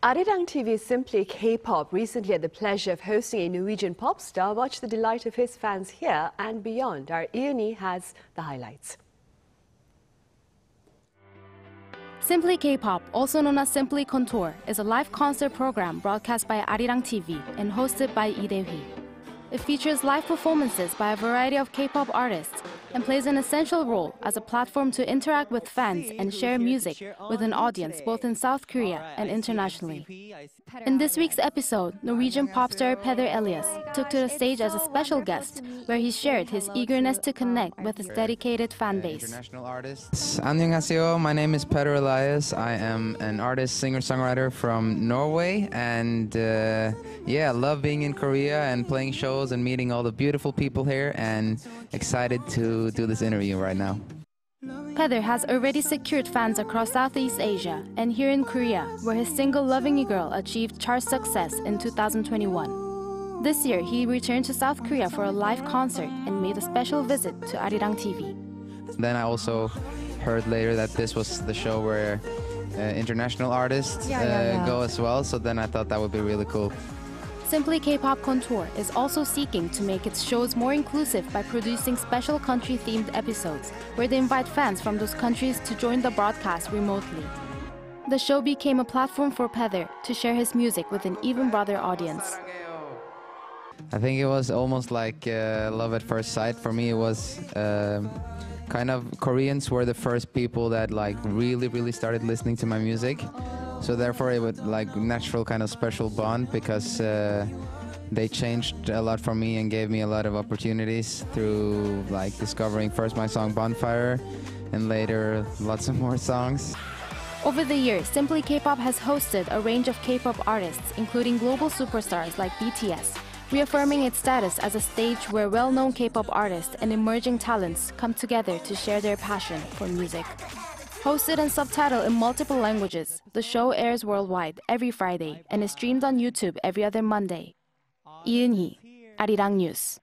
Arirang TV's Simply K-pop recently had the pleasure of hosting a Norwegian pop star. Watch the delight of his fans here and beyond. Our Lee Eun-hee has the highlights. Simply K-pop, also known as Simply Con-Tour, is a live concert program broadcast by Arirang TV and hosted by Lee. It features live performances by a variety of K-pop artists and plays an essential role as a platform to interact with fans and share music with an audience both in South Korea and internationally. In this week's episode, Norwegian pop star Peder Elias took to the stage as a special guest, where he shared his eagerness to connect with his dedicated fan base. 안녕하세요. My name is Peder Elias. I am an artist, singer-songwriter from Norway, and uh, yeah, love being in Korea and playing shows and meeting all the beautiful people here, and excited to do this interview right now. Peder has already secured fans across Southeast Asia and here in Korea, where his single Loving You Girl achieved chart success in 2021. This year, he returned to South Korea for a live concert and made a special visit to Arirang TV. Then I also heard later that this was the show where uh, international artists Yeah, yeah, uh, go as well, so then I thought that would be really cool. Simply K-pop Con-Tour is also seeking to make its shows more inclusive by producing special country-themed episodes where they invite fans from those countries to join the broadcast remotely. The show became a platform for Peder to share his music with an even broader audience. I think it was almost like uh, love at first sight. For me, it was um kind of Koreans were the first people that like really, really started listening to my music. So therefore, it would like natural kind of special bond because uh, they changed a lot for me and gave me a lot of opportunities through like discovering first my song Bonfire, and later lots of more songs. Over the years, Simply K-pop has hosted a range of K-pop artists, including global superstars like BTS, reaffirming its status as a stage where well-known K-pop artists and emerging talents come together to share their passion for music. Hosted and subtitled in multiple languages, the show airs worldwide every Friday and is streamed on YouTube every other Monday. 이은희, Arirang News.